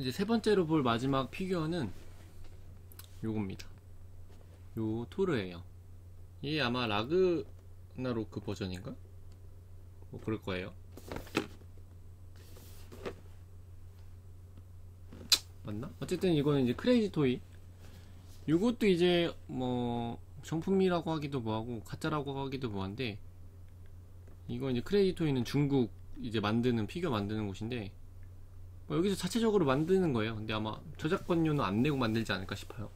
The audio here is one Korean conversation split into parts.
이제 세 번째로 볼 마지막 피규어는 요겁니다. 요 토르예요. 이게 아마 라그나로크 버전인가? 뭐 그럴 거예요. 맞나? 어쨌든 이거는 이제 Crazy Toy. 요것도 이제 뭐 정품이라고 하기도 뭐하고 가짜라고 하기도 뭐한데 이거 이제 Crazy Toy는 중국 이제 만드는 피규어 만드는 곳인데 뭐 여기서 자체적으로 만드는 거예요. 근데 아마 저작권료는 안 내고 만들지 않을까 싶어요.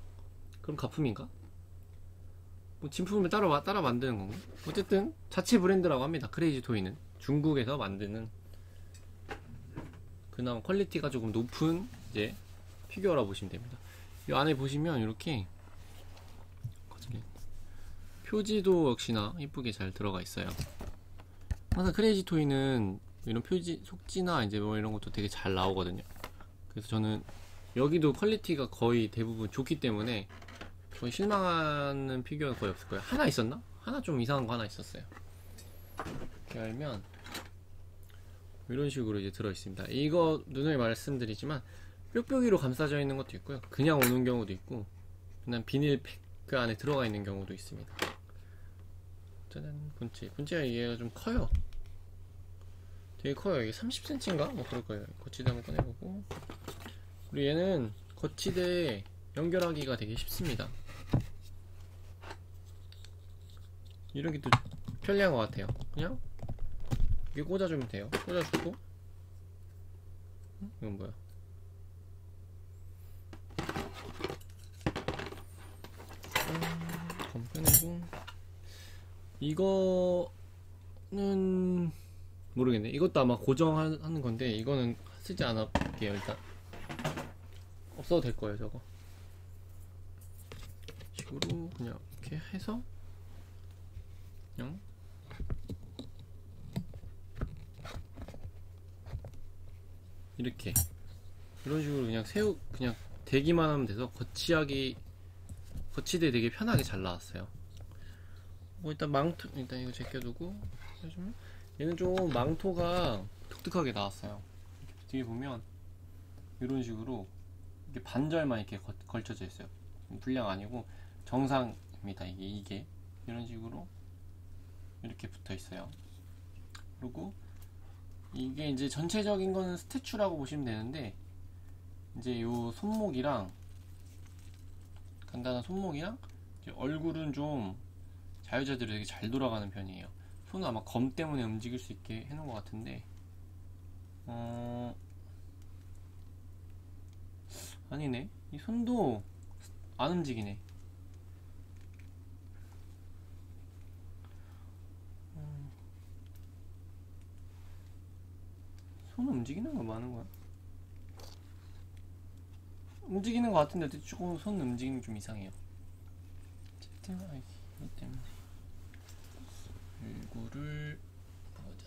그럼 가품인가? 뭐 진품을 따라 따라 만드는 건가? 어쨌든 자체 브랜드라고 합니다. Crazy Toy는 중국에서 만드는 그나마 quality가 조금 높은 이제 피규어라 보시면 됩니다. 이 안에 보시면 이렇게. 표지도 역시나 이쁘게 잘 들어가 있어요. 항상 Crazy Toy는 이런 표지 속지나 이제 뭐 이런 것도 되게 잘 나오거든요. 그래서 저는 여기도 quality가 거의 대부분 좋기 때문에 거의 실망하는 피규어가 거의 없을 거예요. 하나 있었나? 하나 좀 이상한 거 하나 있었어요. 이렇게 열면 이런 식으로 이제 들어 있습니다. 이거 늘 말씀드리지만 뾱뾱이로 감싸져 있는 것도 있고요. 그냥 오는 경우도 있고 그냥 비닐 팩 안에 들어가 있는 경우도 있습니다. 짜잔 본체. 본체가 얘가 좀 커요. 되게 커요. 이게 30cm인가? 뭐 그럴 거예요. 거치대 한번 꺼내보고. 그리고 얘는 거치대 연결하기가 되게 쉽습니다. 이런 게 또 편리한 것 같아요. 그냥 이게 꽂아주면 돼요. 꽂아주고. 응? 이건 뭐야? 검 꺼내고. 이거는 모르겠네. 이것도 아마 고정하는 건데 이거는 쓰지 않을게요. 일단 없어도 될 거예요. 저거 식으로 그냥 이렇게 해서 그냥 이렇게 이런 식으로 그냥 세우 그냥 대기만 하면 돼서 거치하기 거치대 되게 편하게 잘 나왔어요. 뭐 일단 망토 일단 이거 제껴두고 해주면 얘는 좀 망토가 독특하게 나왔어요. 뒤에 보면 이런 식으로 이게 반절만 이렇게 거- 걸쳐져 있어요. 불량 아니고 정상입니다. 이게 이게 이런 식으로 이렇게 붙어 있어요. 그리고 이게 이제 전체적인 거는 스태츄라고 보시면 되는데 이제 요 손목이랑 간단한 손목이랑 얼굴은 좀 자유자재로 되게 잘 돌아가는 편이에요. 손은 아마 검 때문에 움직일 수 있게 해놓은 것 같은데. 어 아니네. 이 손도 안 움직이네. 음. 손은 움직이는 거 많은 거야? 움직이는 거 같은데 조금 손게좀 이상해요. 어쨌든 아, 이것 때문에 얼굴을 보자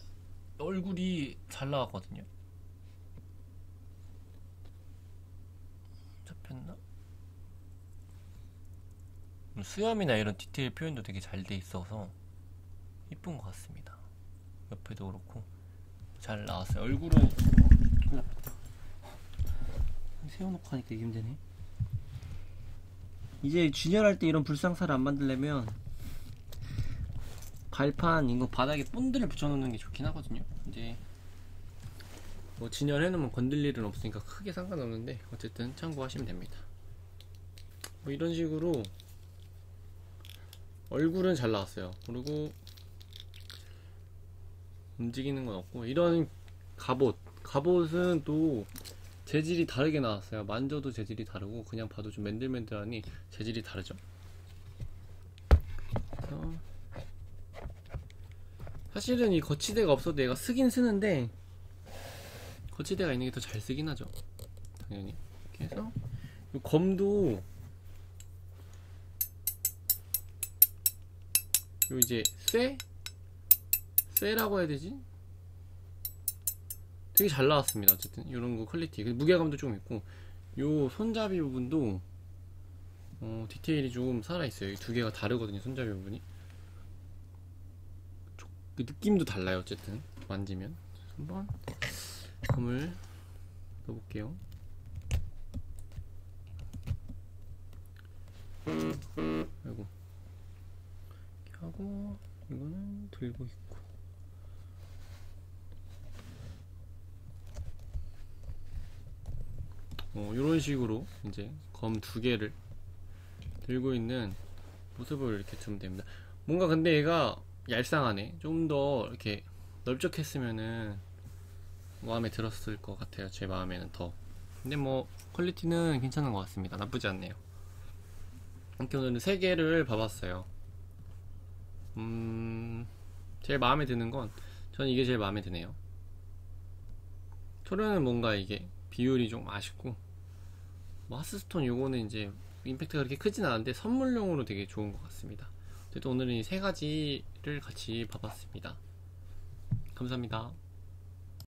얼굴이 잘 나왔거든요 잡혔나? 수염이나 이런 디테일 표현도 되게 잘 돼 있어서 이쁜 것 같습니다. 옆에도 그렇고 잘 나왔어요. 얼굴은 세워놓고 하니까 힘드네. 이제 균열할 때 이런 불상사를 안 만들려면 발판 이거 바닥에 본드를 붙여놓는 게 좋긴 하거든요. 이제 뭐 진열해놓으면 건들 일은 없으니까 크게 상관없는데 어쨌든 참고하시면 됩니다. 뭐 이런 식으로 얼굴은 잘 나왔어요. 그리고 움직이는 건 없고 이런 갑옷 갑옷은 또 재질이 다르게 나왔어요. 만져도 재질이 다르고 그냥 봐도 좀 맨들맨들하니 재질이 다르죠. 그래서 사실은 이 거치대가 없어도 얘가 쓰긴 쓰는데 거치대가 있는 게 더 잘 쓰긴 하죠. 당연히. 이렇게 해서 이 검도 요 이제 쇠? 쇠라고 해야 되지? 되게 잘 나왔습니다. 어쨌든 이런 거 quality 무게감도 좀 있고 요 손잡이 부분도 어, 디테일이 좀 살아있어요. 이두 개가 다르거든요. 손잡이 부분이 조- 그 느낌도 달라요 어쨌든. 만지면. 한번 검을 넣어볼게요. 아이고. 이렇게 하고 이거는 들고 있고. 어, 이런 식으로 이제 검 두 개를 들고 있는 모습을 이렇게 주면 됩니다. 뭔가 근데 얘가 얄쌍하네. 좀 더 이렇게 넓적했으면은 마음에 들었을 것 같아요. 제 마음에는 더. 근데 뭐 퀄리티는 괜찮은 것 같습니다. 나쁘지 않네요. 이렇게 오늘은 세 개를 봐봤어요. 음, 제일 마음에 드는 건 저는 이게 제일 마음에 드네요. 토르는 뭔가 이게 비율이 좀 아쉽고 뭐 하스스톤 요거는 이제 임팩트가 그렇게 크진 않은데 선물용으로 되게 좋은 것 같습니다. 그래도 오늘은 이 세 가지를 같이 봐봤습니다. 감사합니다.